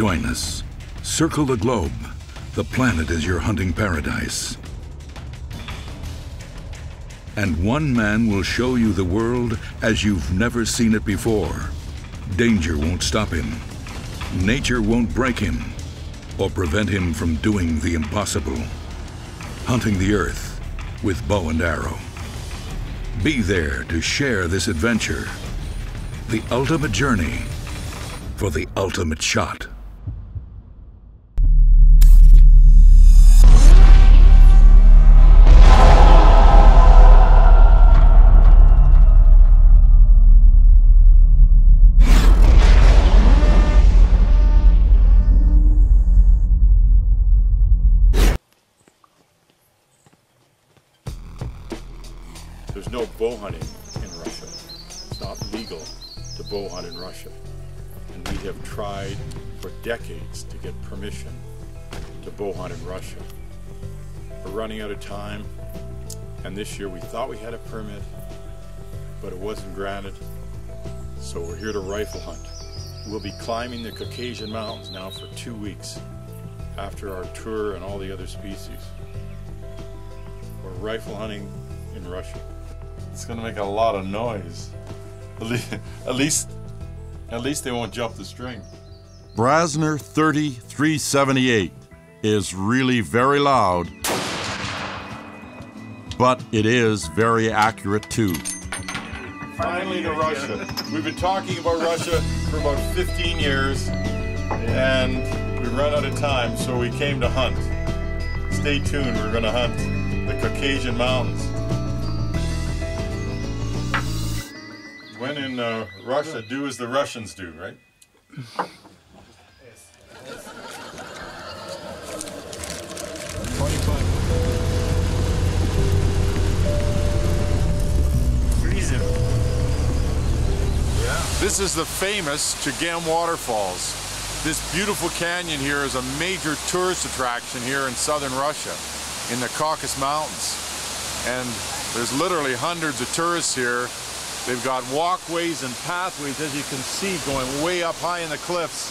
Join us. Circle the globe. The planet is your hunting paradise. And one man will show you the world as you've never seen it before. Danger won't stop him. Nature won't break him or prevent him from doing the impossible. Hunting the earth with bow and arrow. Be there to share this adventure. The ultimate journey for the ultimate shot. Bow hunting in Russia. It's not legal to bow hunt in Russia. And we have tried for decades to get permission to bow hunt in Russia. We're running out of time, and this year we thought we had a permit, but it wasn't granted. So we're here to rifle hunt. We'll be climbing the Caucasian Mountains now for two weeks after our tur and all the other species. We're rifle hunting in Russia. It's gonna make a lot of noise. At least, at least, at least they won't jump the string. Brasner 3378 is really very loud, but it is very accurate too. Finally to Russia. We've been talking about Russia for about 15 years, and we run out of time, so we came to hunt. Stay tuned, we're gonna hunt the Caucasian Mountains. In uh, Russia, do as the Russians do, right? This is the famous Chegem Waterfalls. This beautiful canyon here is a major tourist attraction here in southern Russia, in the Caucasus Mountains. And there's literally hundreds of tourists here. They've got walkways and pathways, as you can see, going way up high in the cliffs.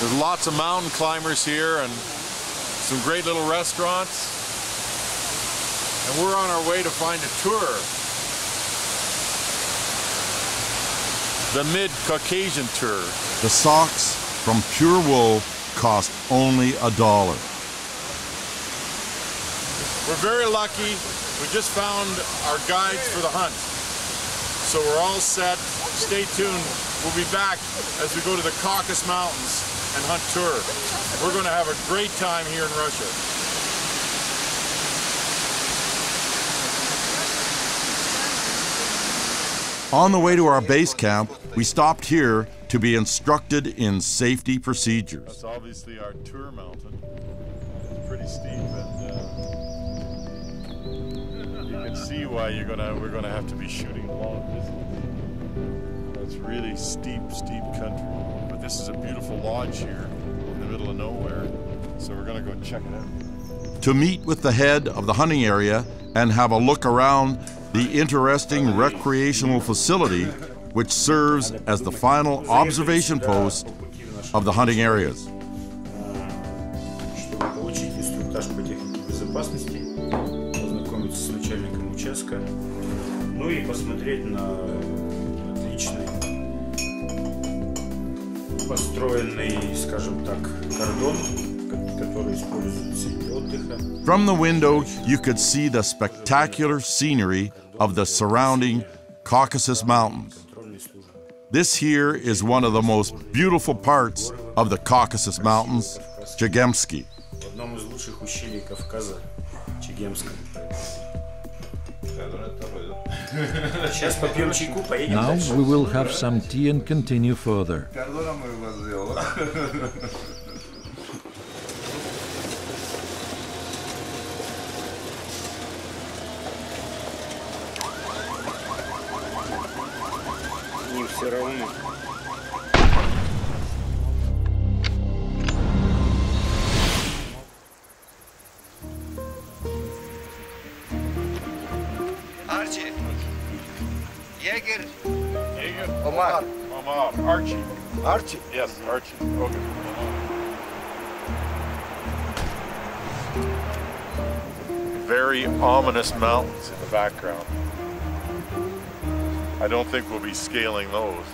There's lots of mountain climbers here and some great little restaurants. And we're on our way to find a tur. The Mid-Caucasian Tur. The socks from pure wool cost only a dollar. We're very lucky. We just found our guides for the hunt. So we're all set. Stay tuned. We'll be back as we go to the Caucasus Mountains and hunt tur. We're going to have a great time here in Russia. On the way to our base camp, we stopped here to be instructed in safety procedures. That's obviously our tur mountain. It's pretty steep and uh, you can see why you're gonna we're gonna have to be shooting long distance. It's really steep, steep country. But this is a beautiful lodge here in the middle of nowhere. So we're gonna go check it out. To meet with the head of the hunting area and have a look around the interesting recreational facility which serves as the final observation post of the hunting areas. From the window, you could see the spectacular scenery of the surrounding Caucasus Mountains. This here is one of the most beautiful parts of the Caucasus Mountains, Chigemsky. Now дальше. we will have some tea and continue further. Не все равно. Archie. Jäger. Jäger. Omar. him off. Archie. Archie. Yes, Archie. Okay. Very ominous mountains in the background. I don't think we'll be scaling those.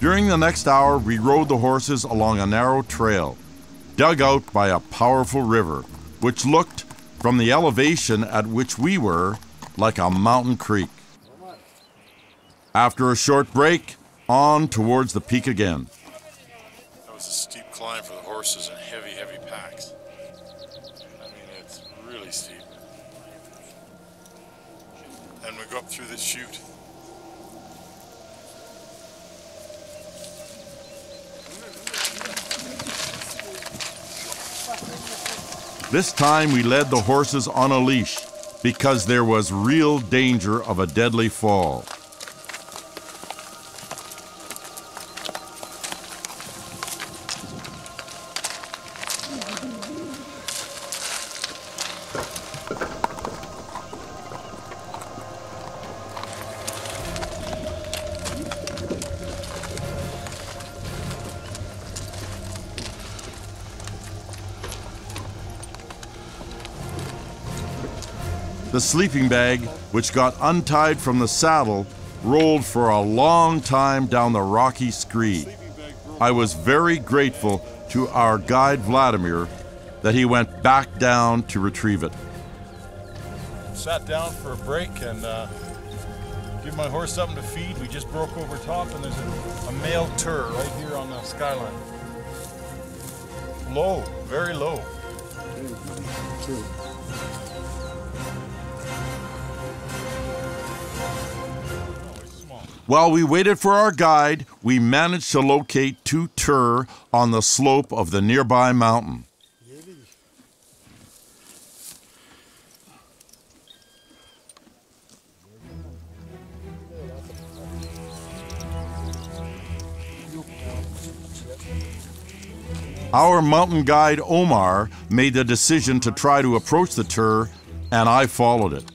During the next hour, we rode the horses along a narrow trail, dug out by a powerful river, which looked, from the elevation at which we were, like a mountain creek. After a short break, on towards the peak again. That was a steep climb for the horses and heavy, heavy packs. I mean, it's really steep. And we go up through this chute. This time we led the horses on a leash because there was real danger of a deadly fall. The sleeping bag, which got untied from the saddle, rolled for a long time down the rocky scree. I was very grateful to our guide Vladimir that he went back down to retrieve it. Sat down for a break and uh, give my horse something to feed. We just broke over top and there's a, a male tur right here on the skyline. Low, very low. While we waited for our guide, we managed to locate two tur on the slope of the nearby mountain. Our mountain guide Omar made the decision to try to approach the tur, and I followed it.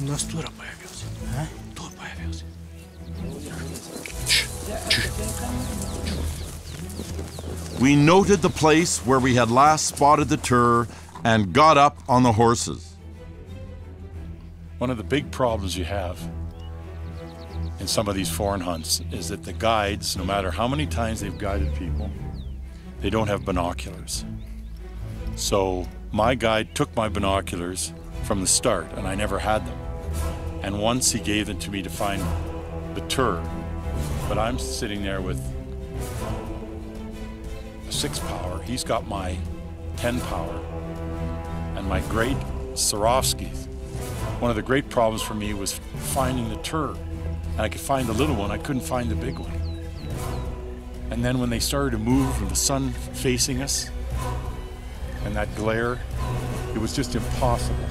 У нас тура появился. А? Тур появился. We noted the place where we had last spotted the tur and got up on the horses. One of the big problems you have in some of these foreign hunts is that the guides, no matter how many times they've guided people, they don't have binoculars. So my guide took my binoculars from the start, and I never had them. And once he gave them to me to find the tur, but I'm sitting there with a six power. He's got my 10 power and my great Swarovskis. One of the great problems for me was finding the tur. And I could find the little one, I couldn't find the big one. And then when they started to move with the sun facing us and that glare, it was just impossible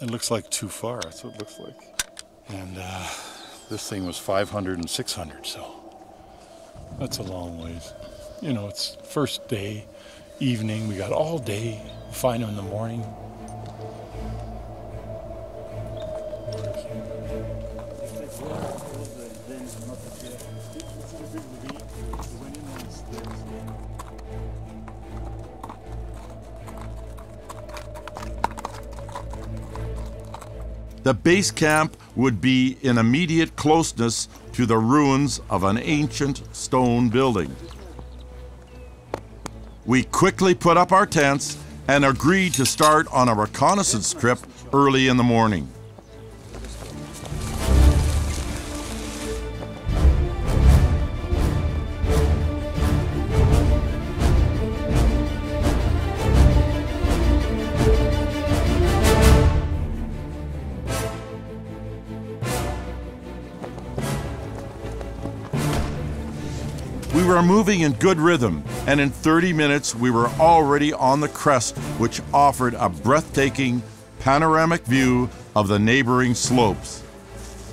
It looks like too far, that's what it looks like. And uh, this thing was 500 and 600, so that's a long ways. You know, it's first day, evening, we got all day, find them in the morning. The base camp would be in immediate closeness to the ruins of an ancient stone building. We quickly put up our tents and agreed to start on a reconnaissance trip early in the morning. Were moving in good rhythm, and in 30 minutes we were already on the crest, which offered a breathtaking panoramic view of the neighboring slopes.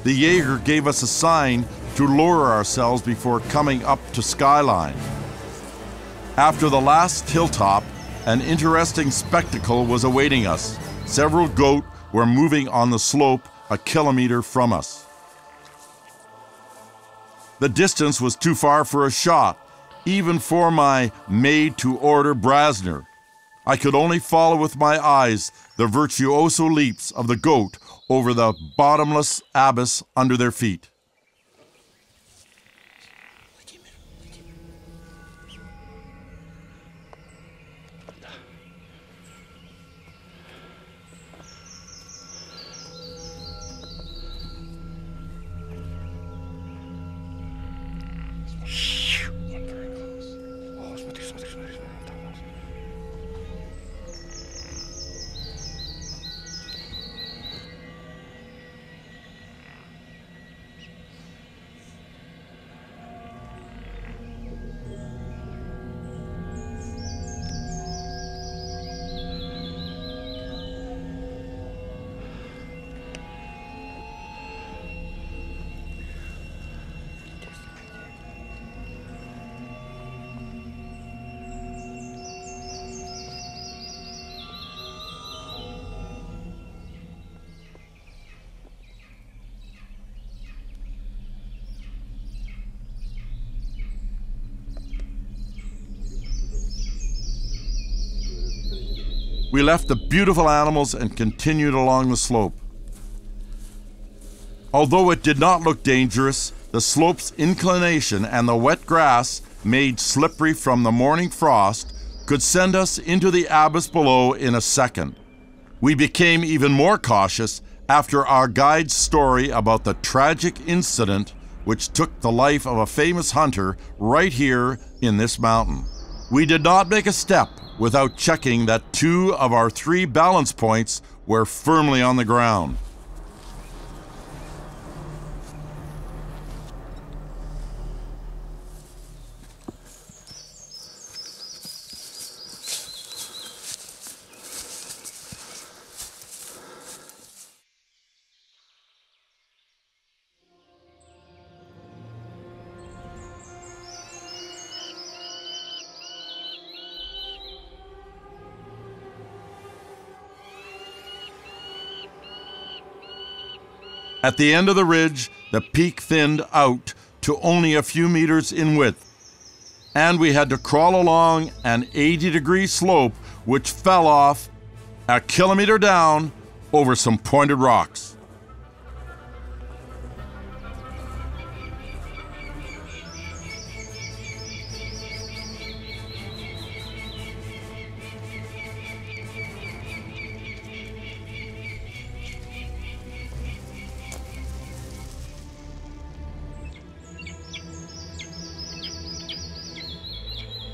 the Jaeger gave us a sign to lower ourselves before coming up to skyline. After the last hilltop, an interesting spectacle was awaiting us. Several goat were moving on the slope a kilometer from us. The distance was too far for a shot, even for my made to order Brasner. I could only follow with my eyes the virtuoso leaps of the goat over the bottomless abyss under their feet. We left the beautiful animals and continued along the slope. Although it did not look dangerous, the slope's inclination and the wet grass, made slippery from the morning frost, could send us into the abyss below in a second. We became even more cautious after our guide's story about the tragic incident which took the life of a famous hunter right here in this mountain. We did not make a step without checking that two of our three balance points were firmly on the ground. At the end of the ridge, the peak thinned out to only a few meters in width, and we had to crawl along an 80 degree slope which fell off a kilometer down over some pointed rocks.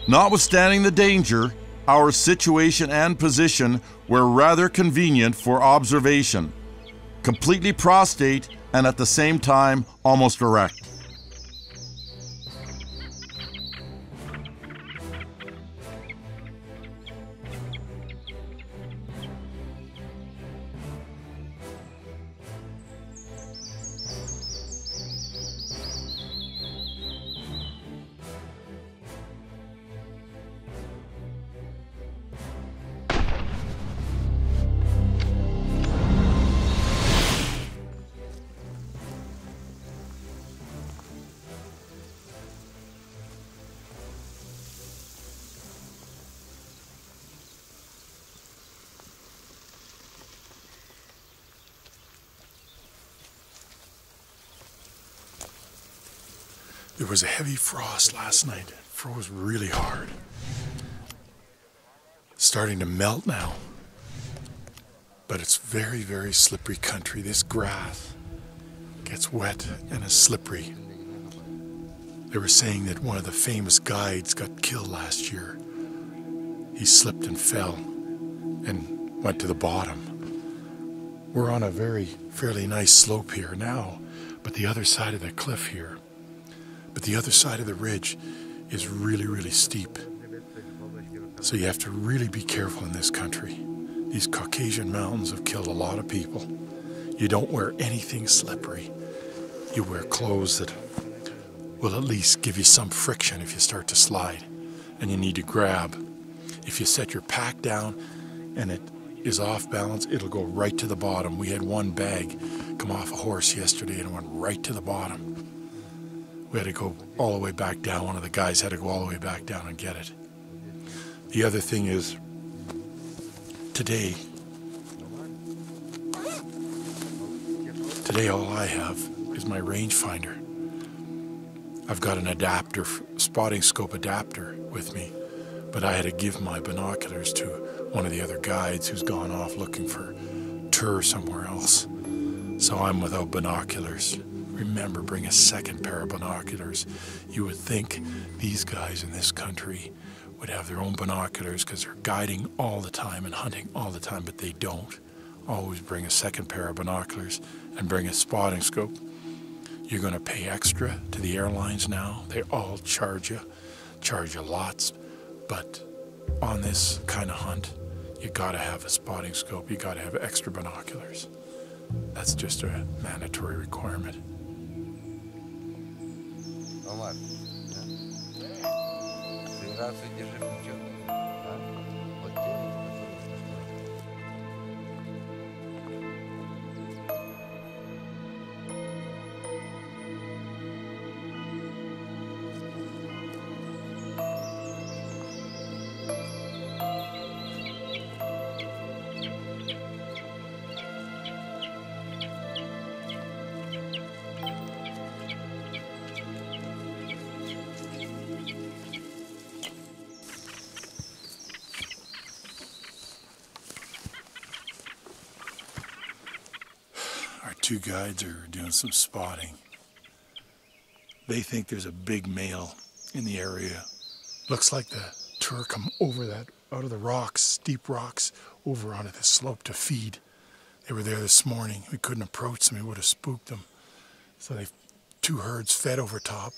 Notwithstanding the danger, our situation and position were rather convenient for observation, completely prostrate and at the same time almost erect. There was a heavy frost last night. It froze really hard. It's starting to melt now. But it's very, very slippery country. This grass gets wet and is slippery. They were saying that one of the famous guides got killed last year. He slipped and fell and went to the bottom. We're on a very fairly nice slope here now, but the other side of the cliff here but the other side of the ridge is really, really steep. So you have to really be careful in this country. These Caucasian mountains have killed a lot of people. You don't wear anything slippery. you wear clothes that will at least give you some friction if you start to slide and you need to grab. If you set your pack down and it is off balance, it'll go right to the bottom. We had one bag come off a horse yesterday and it went right to the bottom. We had to go all the way back down. One of the guys had to go all the way back down and get it. The other thing is, today, today all I have is my rangefinder. I've got an adapter, spotting scope adapter with me, but I had to give my binoculars to one of the other guides who's gone off looking for tur somewhere else. So I'm without binoculars. Remember, bring a second pair of binoculars. You would think these guys in this country would have their own binoculars because they're guiding all the time and hunting all the time, but they don't. Always bring a second pair of binoculars and bring a spotting scope. You're going to pay extra to the airlines now. They all charge you, charge you lots. But on this kind of hunt, you got to have a spotting scope. You got to have extra binoculars. That's just a mandatory requirement. Комар. Да? Ты раз держи плечо. Two guides are doing some spotting. They think there's a big male in the area. Looks like the tur come over that, out of the rocks, steep rocks, over onto the slope to feed. They were there this morning. We couldn't approach them. We would have spooked them. So they, two herds fed over top.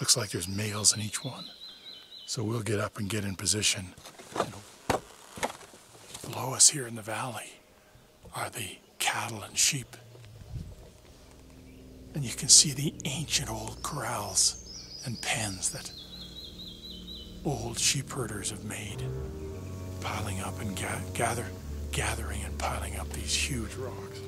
Looks like there's males in each one. So we'll get up and get in position. Below us here in the valley are the cattle and sheep. And you can see the ancient old corrals and pens that old sheep herders have made, piling up and ga- gather, gathering and piling up these huge rocks.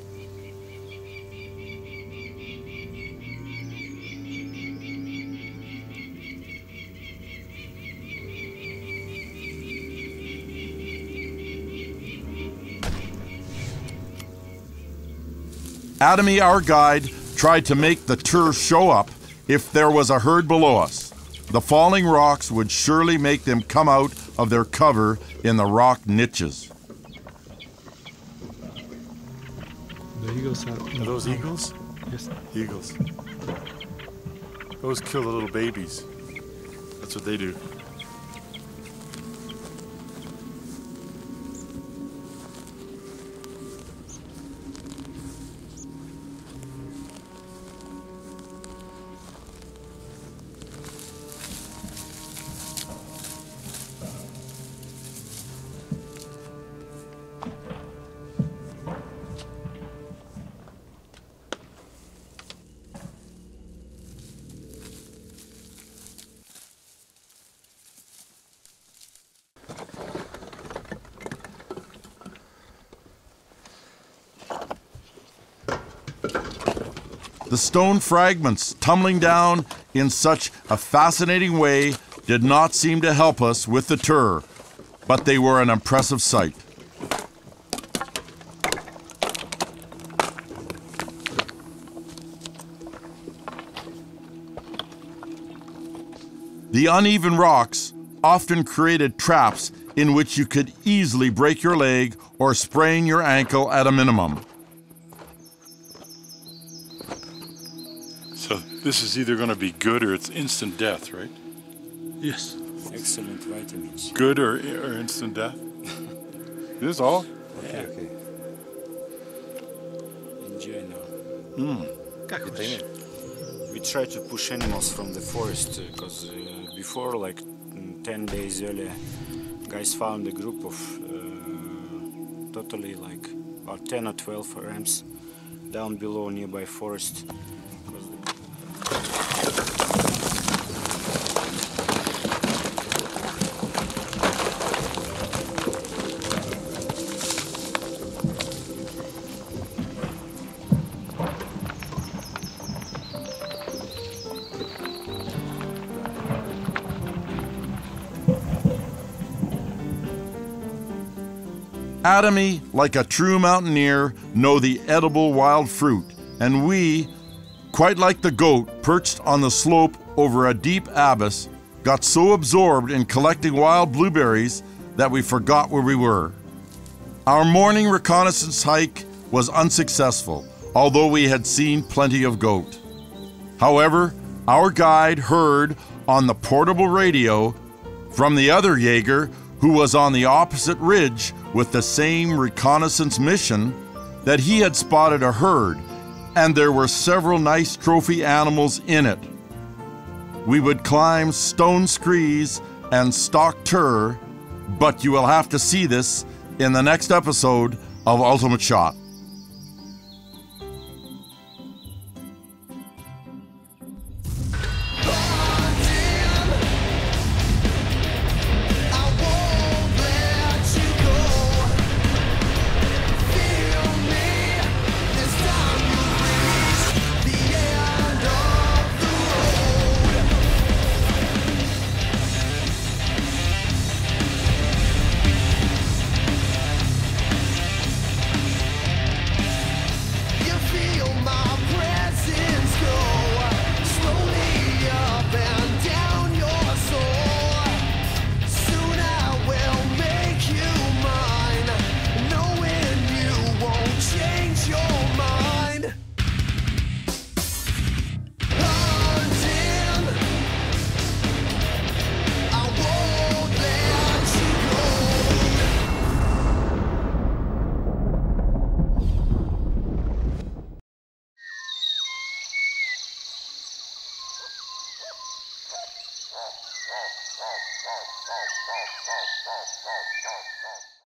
Adamy, our guide, tried to make the tur show up if there was a herd below us. The falling rocks would surely make them come out of their cover in the rock niches. The eagles are. Are those eagles? Yes. Eagles. Those kill the little babies. That's what they do. The stone fragments tumbling down in such a fascinating way did not seem to help us with the tur, but they were an impressive sight. The uneven rocks often created traps in which you could easily break your leg or sprain your ankle at a minimum. This is either going to be good or it's instant death, right? Yes. Excellent vitamins. Good or, or instant death? this all? Okay, yeah. okay. Enjoy now. Hmm. We try to push animals from the forest uh, because uh, before, like mm, 10 days earlier, guys found a group of uh, totally like about 10 or 12 rams down below nearby forest Atomy, like a true mountaineer, know the edible wild fruit, and we, quite like the goat perched on the slope over a deep abyss, got so absorbed in collecting wild blueberries that we forgot where we were. Our morning reconnaissance hike was unsuccessful, although we had seen plenty of goat. However, our guide heard on the portable radio from the other Jaeger who was on the opposite ridge with the same reconnaissance mission that he had spotted a herd and there were several nice trophy animals in it. We would climb stone screes and stalk tur, but you will have to see this in the next episode of Ultimate Shot.